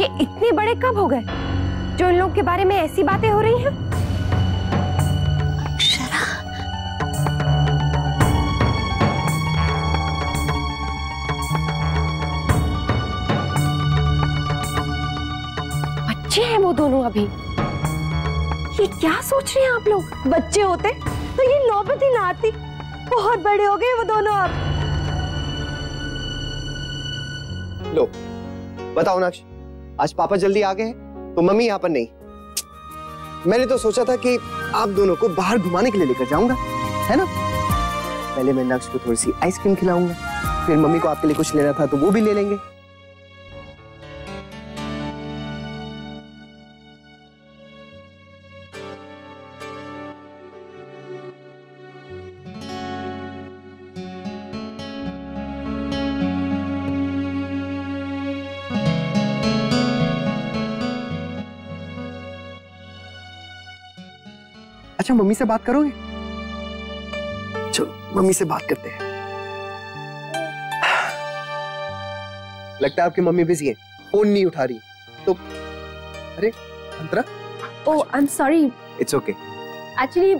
ये इतने बड़े कब हो गए? जो इन लोग के बारे में ऐसी बातें हो रही हैं? बच्चे हैं वो दोनों अभी। ये क्या सोच रहे हैं आप लोग? बच्चे होते तो ये नौबत ही ना आती। बहुत बड़े हो गए वो दोनों अब। लो बताओ नाक्ष। आज पापा जल्दी आ गए तो मम्मी यहाँ पर नहीं। मैंने तो सोचा था कि आप दोनों को बाहर घुमाने के लिए लेकर जाऊँगा, है ना? पहले मैं नक्श को थोड़ी सी आइसक्रीम खिलाऊँगा, फिर मम्मी को आपके लिए कुछ लेना था तो वो भी ले लेंगे। अच्छा मम्मी से बात करोगे? चलो मम्मी से बात करते हैं। लगता है आपकी मम्मी बिज़ी है। फ़ोन नहीं उठा रही। तो अरे Antara? Oh I am sorry it's okay actually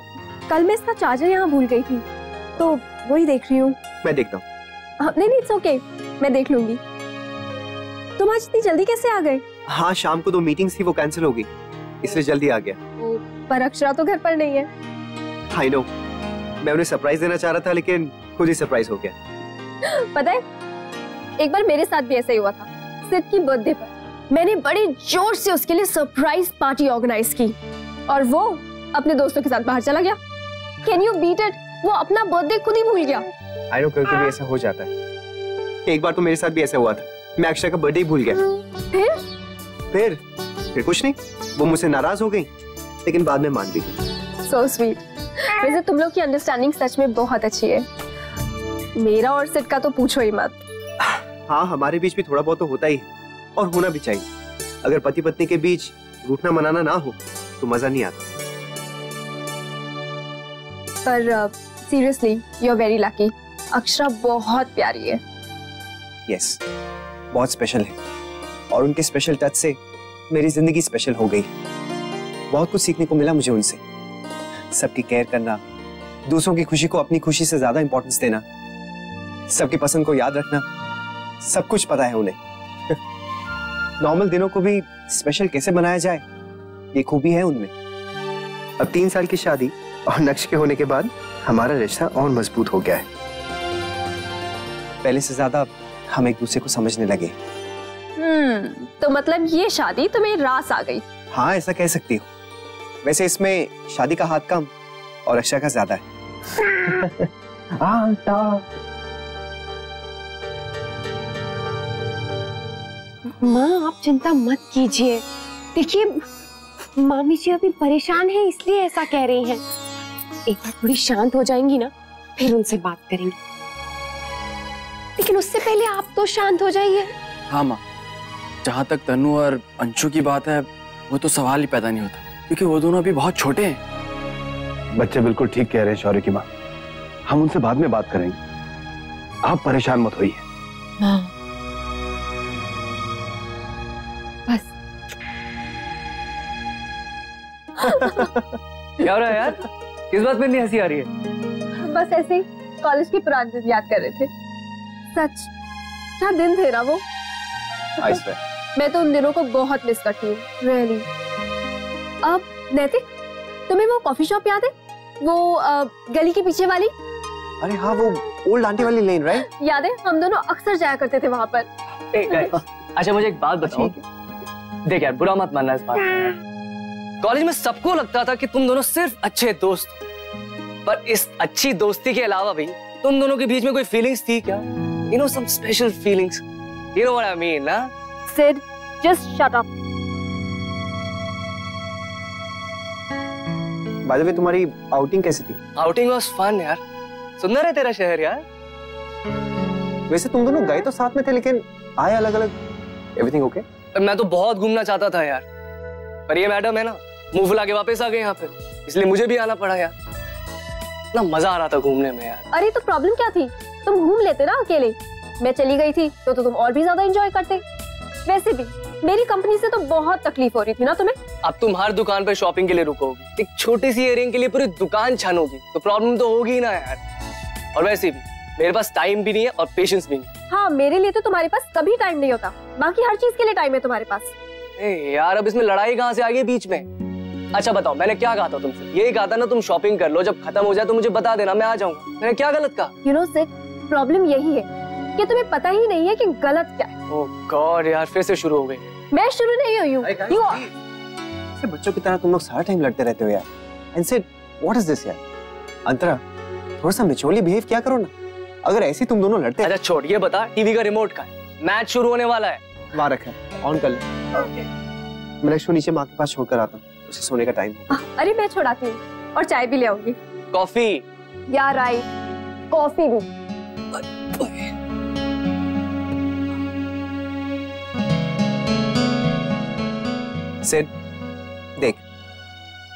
कल मैं इसका चार्जर यहाँ भूल गई थी। तो वही देख रही हूँ। मैं देखता हूँ। हाँ, नहीं नहीं इट्स ओके मैं देख लूँगी। तुम आज इतनी जल्दी कैसे आ गए? हाँ शाम को दो मीटिंग्स थी वो कैंसिल हो गई। इसलिए जल्दी आ गया। पर अक्षरा तो घर पर नहीं है। आई नो मैं उन्हें सरप्राइज़ देना चाह रहा था लेकिन खुद ही सरप्राइज़ हो गया। पता है एक बार मेरे साथ भी ऐसा ही हुआ था सिड की बर्थडे पर। मैंने बड़े ज़ोर से उसके लिए सरप्राइज़ पार्टी ऑर्गेनाइज की और वो अपने दोस्तों के साथ बाहर चला गया। कैन यू बीट इट वो अपना बर्थडे खुद ही भूल गया। आई नो कभी ऐसा हो जाता है। एक बार तो मेरे साथ भी ऐसा हुआ था। मैं अक्षय का बर्थडे भूल गया। फिर? फिर? फिर कुछ नहीं। वो मुझसे नाराज़ हो गई। लेकिन बाद में मान भी गई सो स्वीट वैसे तुम लोग की अंडरस्टैंडिंग सच में बहुत अच्छी है। मेरा और सिड का तो पूछो ही मत। हाँ हमारे बीच भी थोड़ा बहुत तो होता ही और होना भी चाहिए। अगर पति पत्नी के बीच रूठना मनाना ना हो तो मज़ा नहीं आता। पर seriously you are very lucky Akshara बहुत प्यारी है। यस yes, बहुत स्पेशल है। और उनके स्पेशल टच से मेरी ज़िंदगी स्पेशल हो गई। बहुत कुछ सीखने को मिला मुझे उनसे। सबकी केयर करना दूसरों की खुशी को अपनी खुशी से ज़्यादा इंपॉर्टेंस देना सबकी पसंद को याद रखना सब कुछ पता है उन्हें। नॉर्मल दिनों को भी स्पेशल कैसे बनाया जाए ये खूबी है उनमें। अब तीन साल की शादी और नक्श के होने के बाद हमारा रिश्ता और मज़बूत हो गया है। पहले से ज़्यादा हम एक दूसरे को समझने लगे। हम्म तो मतलब ये शादी तुम्हें रास आ गई। हाँ ऐसा कह सकती हो। वैसे इसमें शादी का हाथ कम और अक्षय का ज़्यादा है। माँ आप चिंता मत कीजिए। देखिए मामी जी अभी परेशान है इसलिए ऐसा कह रही हैं। एक बार थोड़ी शांत हो जाएँगी ना फिर उनसे बात करेंगे। लेकिन उससे पहले आप तो शांत हो जाइए। हाँ माँ जहाँ तक तनु और अंशु की बात है वो तो सवाल ही पैदा नहीं होता। क्योंकि वो दोनों अभी बहुत छोटे हैं। बच्चे बिल्कुल ठीक कह रहे हैं शौर्य की माँ। हम उनसे बाद में बात करेंगे। आप परेशान मत होइए। हाँ बस। क्या हो रहा है यार? किस बात में इतनी हँसी आ रही है? बस ऐसे ही कॉलेज की पुरानी दिन याद कर रहे थे। सच क्या दिन थे ना वो? मैं तो उन दिनों को बहुत मिस करती हूँ रियली अब नैतिक तुम्हें वो कॉफ़ी शॉप याद है? वो गली के पीछे वाली? अरे हाँ वो ओल्ड आंटी वाली लेन राइट याद है? हम दोनों अक्सर जाया करते थे वहाँ पर। अच्छा मुझे एक बात बताओ। देख यार बुरा मत मानना इस बात कॉलेज में सबको लगता था कि तुम दोनों सिर्फ़ अच्छे दोस्त पर इस अच्छी दोस्ती के अलावा भी तुम दोनों के बीच में कोई फीलिंग्स थी क्या? You know some special feelings you know what I mean ना? Sid just shut up by the way तुम्हारी आउटिंग कैसी थी? आउटिंग वाज फन यार। सुंदर है तेरा शहर यार। वैसे तुम दोनों गए तो साथ में थे लेकिन आए अलग अलग एवरीथिंग ओके okay? मैं तो बहुत घूमना चाहता था यार। पर ये मैडम है ना मुँह फुला के वापस आ गए यहाँ पे। इसलिए मुझे भी आना पड़ा यार। ना मज़ा आ रहा था घूमने में यार। अरे तो प्रॉब्लम क्या थी? तुम घूम लेते ना अकेले। मैं चली गई थी तो, तो तुम और भी ज़्यादा एंजॉय करते। वैसे भी। मेरी कंपनी से तो बहुत तकलीफ़ हो रही थी ना तुम्हें? अब तुम हर दुकान पर शॉपिंग के लिए रुकोगी। एक छोटी सी इयरिंग के लिए पूरी दुकान छानोगी। तो प्रॉब्लम तो होगी ही ना यार। और वैसे भी मेरे पास टाइम भी नहीं है और पेशेंस भी नहीं। हाँ मेरे लिए तो तुम्हारे पास कभी टाइम नहीं होता। बाकी हर चीज़ के लिए टाइम है तुम्हारे पास। ए यार अब इसमें लड़ाई कहाँ से आ गई बीच में? अच्छा बताओ मैंने क्या कहा था तुमसे? यही कहा था ना तुम शॉपिंग कर लो। जब खत्म हो जाए तो मुझे बता देना मैं आ जाऊँगा। मैंने क्या गलत कहा? यू नो सिट प्रॉब्लम यही है। कि तुम्हें पता ही नहीं है कि गलत क्या है। ओह गॉड यार फिर से शुरू हो गई। मैं शुरू नहीं हुई हूँ। यू आर बच्चों की तरह तुम लोग सारा टाइम लड़ते रहते हो यार। And Sid what is this यार? अंतरा थोड़ा सा मेच्योरली बिहेव किया करो ना? अगर ऐसे तुम दोनों लड़ते अच्छा छोड़ ये बता टीवी का रिमोट का मैच शुरू होने वाला है। वहाँ रखा है। ऑन कर ले। मैं नेक्स्ट नीचे माँ के पास छोड़कर आता हूँ। उसे सोने का टाइम हो अरे मैं छोड़ाती हूँ और चाय भी ले आऊँगी। कॉफ़ी यार राइट कॉफ़ी भी। सिड देख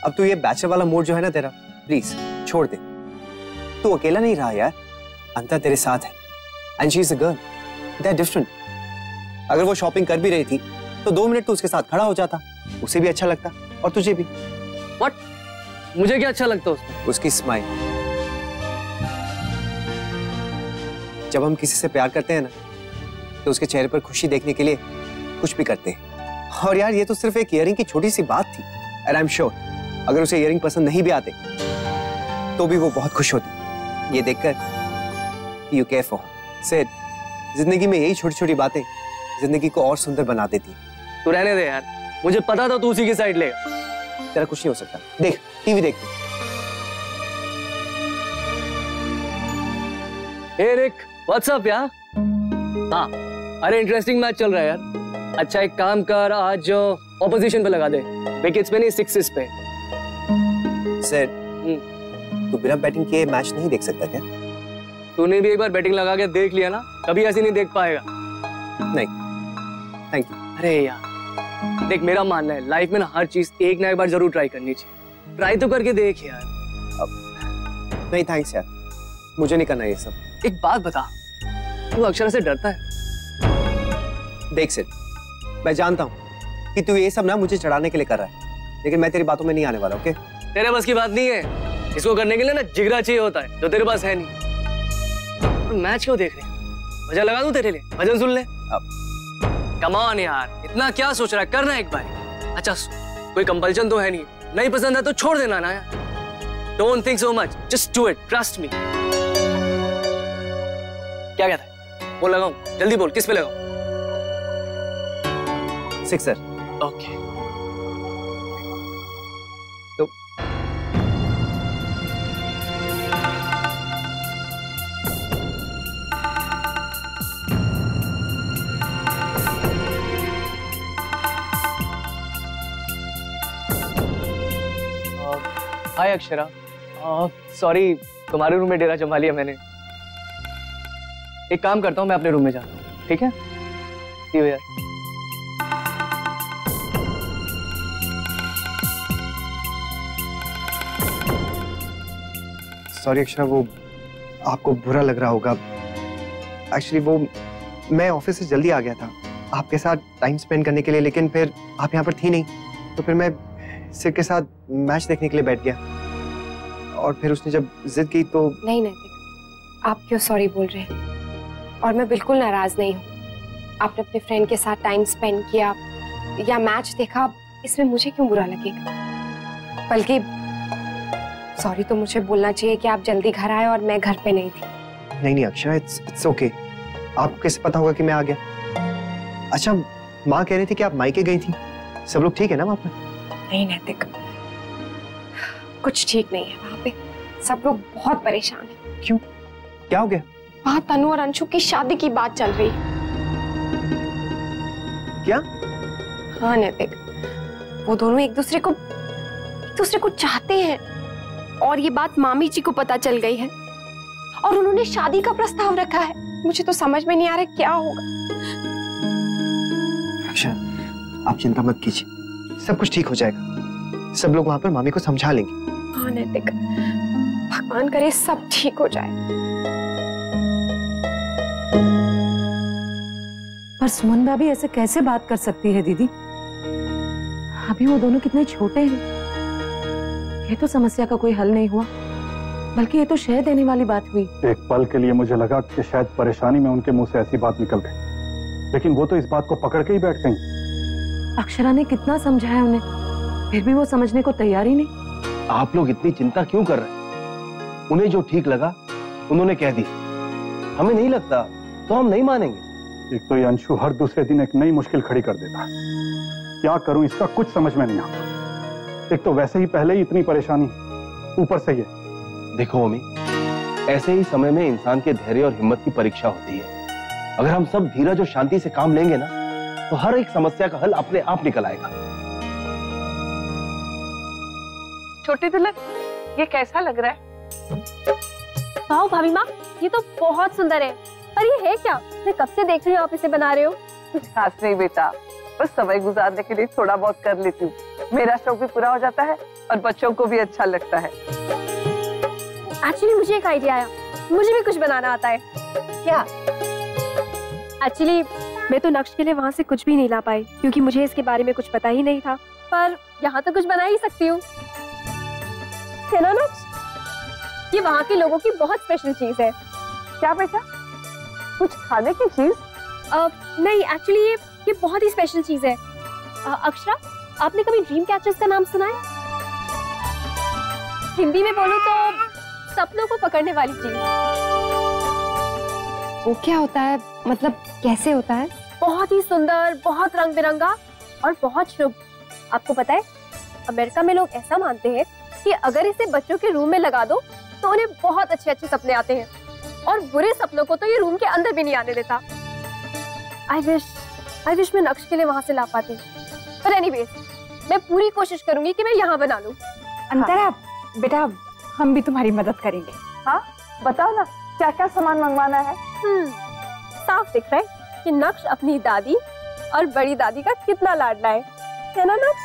अब तू ये बैचलर वाला मोड जो है ना तेरा प्लीज़ छोड़ दे। तू अकेला नहीं रहा यार अंता तेरे साथ है and she is a girl they are different अगर वो शॉपिंग कर भी रही थी तो दो मिनट तो उसके साथ खड़ा हो जाता उसे भी अच्छा लगता और तुझे भी। व्हाट मुझे क्या अच्छा लगता है उसमें? उसकी स्माइल जब हम किसी से प्यार करते हैं ना तो उसके चेहरे पर खुशी देखने के लिए कुछ भी करते हैं। और यार ये तो सिर्फ़ एक इयरिंग की छोटी सी बात थी। एंड आई एम श्योर अगर उसे इयरिंग पसंद नहीं भी आते तो भी वो बहुत खुश होती। ये देखकर यू केयर फॉर सेड ज़िंदगी में यही छोटी छोटी बातें ज़िंदगी को और सुंदर बना देती हैं। तू रहने दे यार। मुझे पता था तू उसी की साइड लेगा तेरा कुछ नहीं हो सकता। देख टीवी देख। हे रिक व्हाट्सअप यार? हाँ अरे इंटरेस्टिंग मैच चल रहा है यार। अच्छा एक काम कर आज ऑपोजिशन पे लगा दे। विकेट्स पे नहीं सिक्सेस पे। सेड तू बिना बैटिंग किए मैच नहीं देख सकता क्या? तूने भी एक बार बैटिंग लगा के देख लिया ना कभी ऐसे नहीं देख पाएगा। नहीं। थैंक यू अरे यार देख मेरा मानना है लाइफ में ना हर चीज़ एक ना एक बार ज़रूर ट्राई करनी चाहिए। ट्राई तो करके देख यार। अब नहीं थैंक्स यार। मुझे नहीं करना ये सब। एक बात बता तू अक्षरा से डरता है? देख सिर्फ़ मैं जानता हूँ कि तू ये सब ना मुझे चढ़ाने के लिए कर रहा है लेकिन मैं तेरी बातों में नहीं आने वाला ओके तेरे बस की बात नहीं है। इसको करने के लिए ना जिगरा चाहिए होता है जो तेरे पास है नहीं। तो मैच क्यों देख रहे हैं? भजन लगा दूँ तेरे लिए? भजन सुन ले। अब कमान यार इतना क्या सोच रहा है? करना एक बार। अच्छा कोई कंपल्शन तो है नहीं। नहीं पसंद है तो छोड़ देना ना यार। Don't think so much just do it trust me क्या कहता है? बोल लगाऊँ? जल्दी बोल किस पे लगाऊँ? सिक्सर ओके तो हाय अक्षरा सॉरी तुम्हारे रूम में डेरा जमा लिया मैंने। एक काम करता हूँ मैं अपने रूम में जाता हूँ ठीक है? यार। सॉरी, अक्षरा, वो आपको बुरा लग रहा होगा। एक्चुअली वो मैं ऑफ़िस से जल्दी आ गया था। आपके साथ टाइम स्पेंड करने के लिए, लेकिन फिर आप यहाँ पर थी नहीं। तो फिर मैं सिर के साथ मैच देखने के लिए बैठ गया। और फिर उसने जब जिद की तो नहीं नैतिक आप क्यों सॉरी बोल रहे हैं? और मैं बिल्कुल नाराज़ नहीं हूँ। आपने अपने फ्रेंड के साथ टाइम स्पेंड किया या मैच देखा, इसमें मुझे क्यों बुरा लगेगा? बल्कि सॉरी तो मुझे बोलना चाहिए कि आप जल्दी घर आए और मैं घर पे नहीं थी। नहीं नहीं अक्षरा इट्स इट्स ओके आपको कैसे पता होगा कि मैं आ गया? अच्छा माँ कह रही थी कि आप मायके गई थी। सब लोग ठीक है ना वहाँ पर? नहीं नैतिक। कुछ ठीक नहीं है वहाँ पे। सब लोग बहुत परेशान हैं। क्यों? क्या हो गया? वहाँ तनु और अंशु की शादी की बात चल रही है। क्या? हाँ नैतिक। वो दोनों एक दूसरे को एक दूसरे को चाहते हैं। और ये बात मामी जी को पता चल गई है। और उन्होंने शादी का प्रस्ताव रखा है। मुझे तो समझ में नहीं आ रहा क्या होगा। आप चिंता मत कीजिए। सब कुछ ठीक हो जाएगा। सब लोग वहाँ पर मामी को समझा लेंगे। हाँ नैतिक। भगवान करे सब ठीक हो जाए। पर सुमन भाभी ऐसे कैसे बात कर सकती है दीदी? अभी वो दोनों कितने छोटे हैं। ये तो समस्या का कोई हल नहीं हुआ बल्कि ये तो शह देने वाली बात हुई। एक पल के लिए मुझे लगा कि शायद परेशानी में उनके मुँह से ऐसी बात निकल गई। लेकिन वो तो इस बात को पकड़ के ही बैठ गई। अक्षरा ने कितना समझाया उन्हें फिर भी वो समझने को तैयार ही नहीं। आप लोग इतनी चिंता क्यों कर रहे हैं? उन्हें जो ठीक लगा उन्होंने कह दी हमें नहीं लगता तो हम नहीं मानेंगे। एक तो ये अंशु हर दूसरे दिन एक नई मुश्किल खड़ी कर देता है। क्या करूँ इसका कुछ समझ में नहीं आता। एक तो वैसे ही पहले ही इतनी परेशानी। ऊपर से ये। देखो मम्मी ऐसे ही समय में इंसान के धैर्य और हिम्मत की परीक्षा होती है। अगर हम सब धीरज और शांति से काम लेंगे ना तो हर एक समस्या का हल अपने आप निकल आएगा। छोटी तिलक ये कैसा लग रहा है? वाह भाभी माँ ये तो बहुत सुंदर है। पर ये है क्या? मैं कब से देख रही हूँ आप इसे बना रहे हो? कुछ खास नहीं बेटा। बस समय गुजारने के लिए थोड़ा बहुत कर लेती हूँ। मेरा शौक भी पूरा हो जाता है और बच्चों को भी अच्छा लगता है। एक्चुअली मुझे एक आइडिया आया। मुझे भी कुछ बनाना आता है। क्या? एक्चुअली मैं तो नक्श के लिए वहाँ से कुछ भी नहीं ला पाई क्योंकि मुझे इसके बारे में कुछ पता ही नहीं था। पर यहाँ तो कुछ बना ही सकती हूँ। है ना नक्श? ये वहाँ के लोगों की बहुत स्पेशल चीज़ है। क्या बेटा? कुछ खाने की चीज़? नहीं एक्चुअली ये ये बहुत ही स्पेशल चीज़ है। अक्षरा? आपने कभी ड्रीम कैचर्स का नाम सुना है? हिंदी में बोलूँ तो सपनों को पकड़ने वाली चीज़ वो क्या होता है? मतलब कैसे होता है? बहुत ही सुंदर बहुत रंग बिरंगा और बहुत शुभ। आपको पता है अमेरिका में लोग ऐसा मानते हैं कि अगर इसे बच्चों के रूम में लगा दो तो उन्हें बहुत अच्छे अच्छे सपने आते हैं। और बुरे सपनों को तो ये रूम के अंदर भी नहीं आने देता। आई विश आई विश मैं नक्श के लिए वहाँ से ला पाती। पर एनीवेज मैं पूरी कोशिश करूँगी कि मैं यहाँ बना लूँ। अंतरा बेटा हम भी तुम्हारी मदद करेंगे। हाँ? बताओ ना क्या क्या सामान मंगवाना है? हम्म, साफ़ दिख रहा है कि नक्श अपनी दादी और बड़ी दादी का कितना लाडला है। है ना नक्श?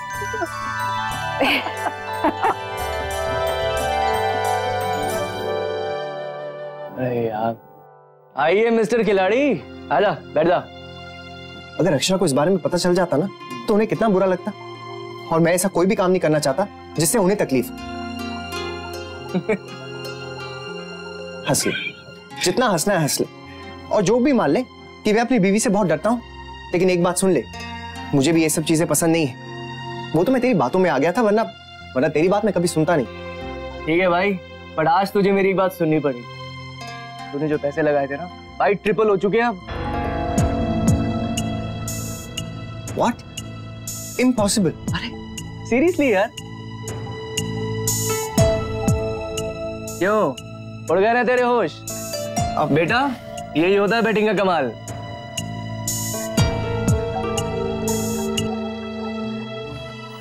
अरे यार। आइए मिस्टर खिलाड़ी। आजा बैठ जा। अगर अक्षरा को इस बारे में पता चल जाता ना तो उन्हें कितना बुरा लगता। और मैं ऐसा कोई भी काम नहीं करना चाहता जिससे उन्हें तकलीफ़ हंस ले। जितना हंसना है हंस ले। और जो भी मान ले कि मैं अपनी बीवी से बहुत डरता हूँ लेकिन एक बात सुन ले। मुझे भी ये सब चीज़ें पसंद नहीं है। वो तो मैं तेरी बातों में आ गया था वरना वरना तेरी बात मैं कभी सुनता नहीं। ठीक है भाई पर आज तुझे मेरी बात सुननी पड़ी। तूने जो पैसे लगाए थे ना भाई ट्रिपल हो चुके हैं अब। व्हाट इम्पॉसिबल सीरियसली यार? क्यों उड़ गए तेरे होश? अब बेटा यही होता है बैटिंग का कमाल।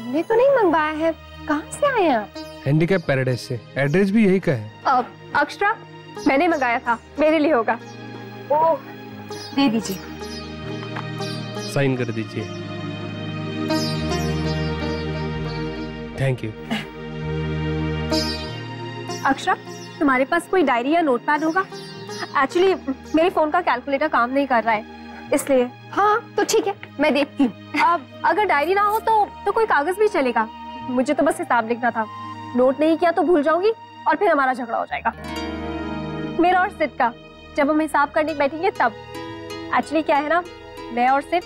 हमने तो नहीं मंगवाया है। कहाँ से आए हैं आप? हैंडीकैप पैराडाइज से। एड्रेस भी यही का है। अब अक्षरा मैंने मंगाया था। मेरे लिए होगा। ओ दे दीजिए। साइन कर दीजिए। थैंक यू अक्षरा, तुम्हारे पास कोई डायरी या नोटपैड होगा? एक्चुअली मेरे फ़ोन का कैलकुलेटर काम नहीं कर रहा है, इसलिए। हाँ तो ठीक है, मैं देखती हूँ। अब, अगर डायरी ना हो तो तो कोई कागज़ भी चलेगा। मुझे तो बस हिसाब लिखना था। नोट नहीं किया तो भूल जाऊँगी, और फिर हमारा झगड़ा हो जाएगा। मेरा और सिट का, जब हम हिसाब करने बैठेंगे तब। एक्चुअली क्या है ना, मैं और सिट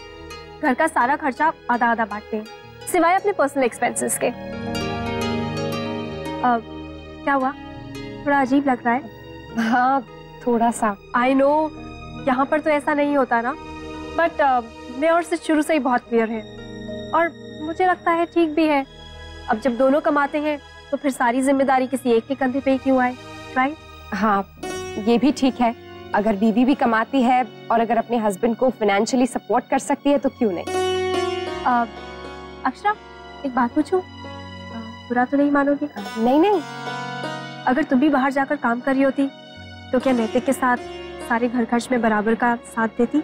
घर का सारा खर्चा आधा आधा बांटते हैं, सिवाय अपने पर्सनल एक्सपेंसेस के। अब क्या हुआ? थोड़ा अजीब लग रहा है। हाँ थोड़ा सा। आई नो यहाँ पर तो ऐसा नहीं होता ना। बट मैं और सिर्फ़ शुरू से ही बहुत क्लियर है। और मुझे लगता है ठीक भी है। अब जब दोनों कमाते हैं तो फिर सारी ज़िम्मेदारी किसी एक के कंधे पे ही क्यों आए? राइट हाँ ये भी ठीक है। अगर बीवी भी कमाती है और अगर अपने हस्बैंड को फाइनेंशियली सपोर्ट कर सकती है तो क्यों नहीं? अक्षरा एक बात पूछूँ? बुरा तो नहीं मानोगी? नहीं नहीं। अगर तुम भी बाहर जाकर काम कर रही होती तो क्या नैतिक के साथ सारे घर खर्च में बराबर का साथ देती?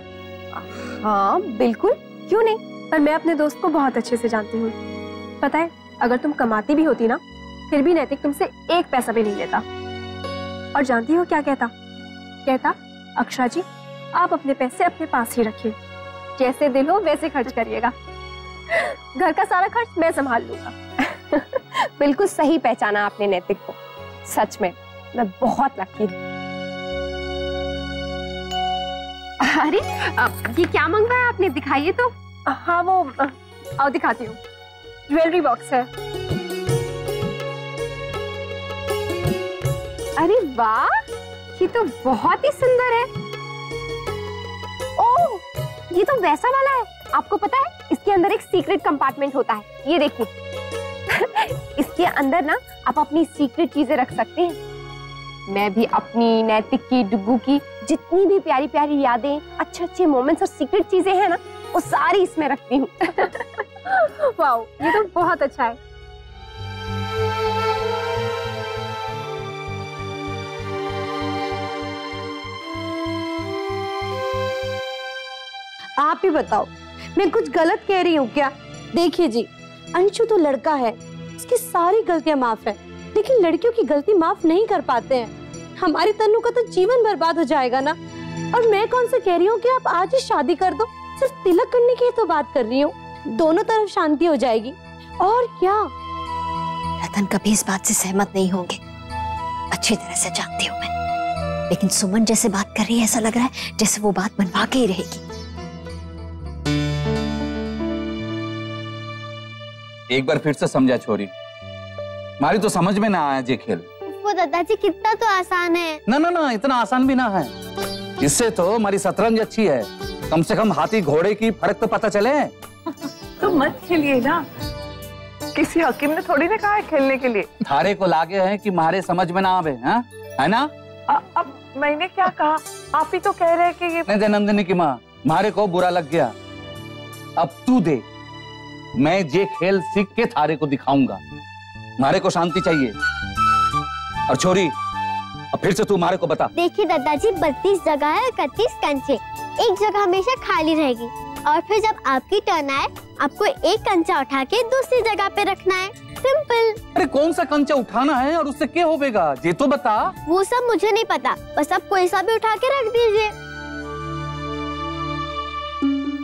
हाँ बिल्कुल। क्यों नहीं? पर मैं अपने दोस्त को बहुत अच्छे से जानती हूँ। पता है अगर तुम कमाती भी होती ना फिर भी नैतिक तुमसे एक पैसा भी नहीं लेता। और जानती हो क्या कहता? कहता अक्षरा जी आप अपने पैसे अपने पास ही रखिए। जैसे दिल हो वैसे खर्च करिएगा। घर का सारा खर्च मैं संभाल लूँगा। बिल्कुल सही पहचाना आपने नैतिक को। सच में मैं बहुत लकी हूँ। अरे ये क्या मंगवाया आपने? दिखाइए तो। हाँ वो आओ दिखाती हूँ। ज्वेलरी बॉक्स है। अरे वाह ये तो बहुत ही सुंदर है। ओह ये तो वैसा वाला है। आपको पता है इसके अंदर एक सीक्रेट कंपार्टमेंट होता है। ये देखिए। इसके अंदर ना आप अपनी सीक्रेट चीज़ें रख सकते हैं। मैं भी अपनी नैतिक की डुगू की जितनी भी प्यारी प्यारी यादें अच्छे अच्छे मोमेंट्स और सीक्रेट चीज़ें हैं ना वो सारी इसमें रखती हूँ। वाओ ये तो बहुत अच्छा है। आप ही बताओ मैं कुछ गलत कह रही हूँ क्या? देखिए जी, अंशु तो लड़का है उसकी सारी गलतियाँ माफ़ है, लेकिन लड़कियों की गलती माफ़ नहीं कर पाते हैं। हमारी तनु का तो जीवन बर्बाद हो जाएगा ना? और मैं कौन सा कह रही हूँ कि आप आज ही शादी कर दो? सिर्फ़ तिलक करने की तो बात कर रही हूँ। दोनों तरफ़ शांति हो जाएगी। और क्या? रतन कभी इस बात से सहमत नहीं होंगे। अच्छी तरह से जानती हूँ मैं। लेकिन सुमन जैसे बात कर रही है, ऐसा लग रहा है जैसे वो बात बनवा के ही रहेगी। एक बार फिर से समझा छोरी। हमारी तो समझ में ना आया ये खेल। वो दादाजी कितना तो आसान है। ना ना ना इतना आसान भी ना है। इससे तो हमारी शतरंज अच्छी है। कम से कम हाथी घोड़े की फ़र्क तो पता चले। तो मत खेलिए ना। किसी हकीम ने थोड़ी ना कहा है खेलने के लिए। थारे को लागे है कि मारे समझ में ना आवे हैं? है ना? अ- अब मैंने क्या कहा? आप ही तो कह रहे हैं कि ये नहीं नंदिनी की माँ मारे को बुरा लग गया। अब तू दे। मैं ये खेल सीख के थारे को दिखाऊँगा। मारे को शांति चाहिए। और छोरी अब फिर से तू मारे को बता। देखिए दादाजी बत्तीस जगह है इकतीस कंचे एक जगह हमेशा खाली रहेगी। और फिर जब आपकी टर्न आए आपको एक कंचा उठा के दूसरी जगह पे रखना है। सिंपल अरे कौन सा कंचा उठाना है और उससे क्या होगा ये तो बता। वो सब मुझे नहीं पता। बस आप कोई सा भी उठा के रख दीजिए।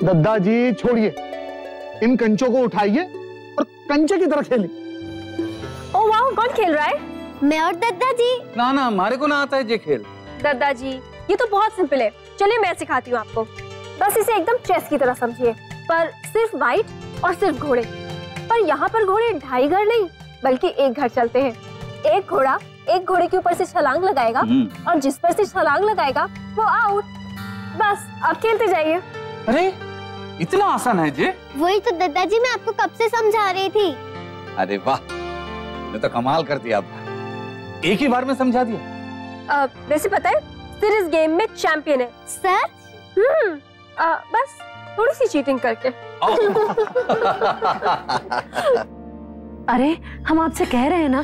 दद्दा जी छोड़िए। इन कंचों को उठाइए और कंचे की तरह खेलिए। ओ वाह कौन खेल रहा है? मैं और दद्दा जी। ना ना मारे को ना आता है ये खेल। दादाजी ये तो बहुत सिंपल है। चलिए मैं सिखाती हूँ आपको। बस इसे एकदम चेस की तरह समझिए। पर सिर्फ़ वाइट और सिर्फ़ घोड़े। पर यहाँ पर घोड़े ढाई घर नहीं बल्कि एक घर चलते हैं। एक घोड़ा एक घोड़े के ऊपर से छलांग लगाएगा हम्म। और जिस पर से छलांग लगाएगा वो आउट बस अब खेलते जाइए। अरे इतना आसान है ये वही तो दादाजी मैं आपको कब से समझा रही थी। अरे वाह तूने तो कमाल कर दिया अब एक ही बार में समझा दिया। अ, वैसे पता है सिर इस गेम में चैंपियन है। सर? हम्म बस थोड़ी सी चीटिंग करके अरे हम आपसे कह रहे हैं ना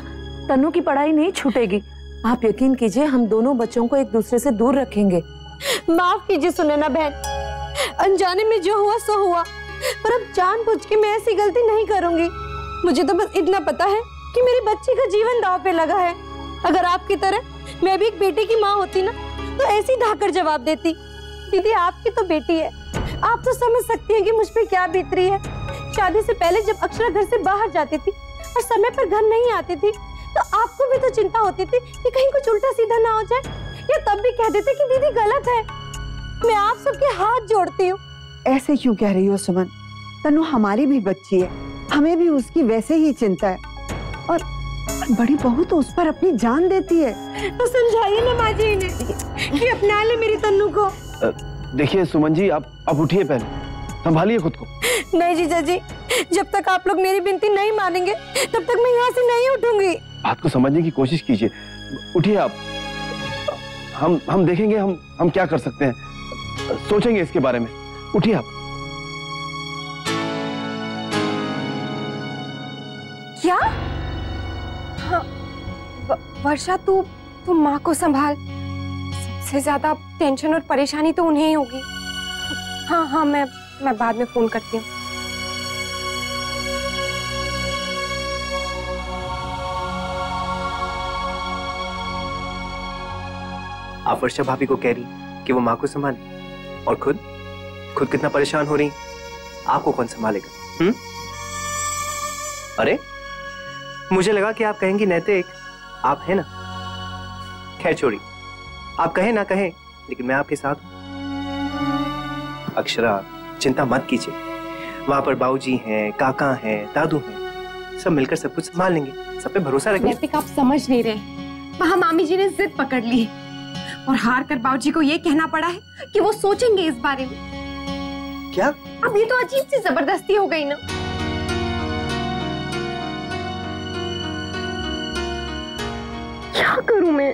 तनु की पढ़ाई नहीं छूटेगी। आप यकीन कीजिए हम दोनों बच्चों को एक दूसरे से दूर रखेंगे। माफ़ कीजिए सुनैना बहन अनजाने में जो हुआ, सो हुआ। पर अब जानबूझ के मैं ऐसी गलती नहीं करूँगी। मुझे तो बस इतना पता है कि मेरी बच्ची का जीवन दाव पे लगा है। अगर आपकी तरह मैं भी एक बेटे की माँ होती ना तो ऐसी ढाकर जवाब देती, दीदी, आपकी तो बेटी है। आप तो समझ सकती हैं कि मुझ पर क्या बीत रही है। शादी से पहले जब अक्षरा घर से बाहर जाती थी और समय पर घर नहीं आती थी तो आपको भी तो चिंता होती थी कि कहीं कुछ उल्टा सीधा ना हो जाए। या तब भी कह देते कि दीदी गलत है। मैं आप सबके हाथ जोड़ती हूँ। ऐसे क्यों कह रही हो सुमन? तनु हमारी भी बच्ची है। हमें भी उसकी वैसे ही चिंता है। और बड़ी बहू तो उस पर अपनी जान देती है। तो समझाइए ना माँ जी कि अपना ले मेरी तन्नू को। देखिए सुमन जी आप आप उठिए पहले। संभालिए खुद को। नहीं जीजा जी जब तक आप लोग मेरी बिनती नहीं मानेंगे तब तक मैं यहाँ से नहीं उठूँगी। बात को समझने की कोशिश कीजिए। उठिए आप। हम हम देखेंगे हम हम क्या कर सकते हैं। सोचेंगे इसके बारे में। उठिए आप। क्या? हाँ, वर्षा तू तू माँ को संभाल। सबसे ज़्यादा टेंशन और परेशानी तो उन्हें ही होगी। हाँ हाँ मैं मैं बाद में फ़ोन करती हूँ। आप वर्षा भाभी को कह रही कि वो माँ को संभाले? और खुद? खुद कितना परेशान हो रही आपको कौन संभालेगा? अरे, मुझे लगा कि आप कहेंगी नैतिक आप है ना? खैर छोड़ी आप कहें ना कहें, लेकिन मैं आपके साथ हूँ। अक्षरा, चिंता मत कीजिए। वहाँ पर बाबूजी हैं, काका हैं, दादू हैं, सब मिलकर सब कुछ संभाल लेंगे। सब पे भरोसा रखिए आप समझ नहीं रहे। वहाँ मामी जी ने जिद पकड़ ली। और हार कर बाबूजी को ये कहना पड़ा है कि वो सोचेंगे इस बारे में। क्या? अब ये तो अजीब सी ज़बरदस्ती हो गई ना। क्या करूँ मैं?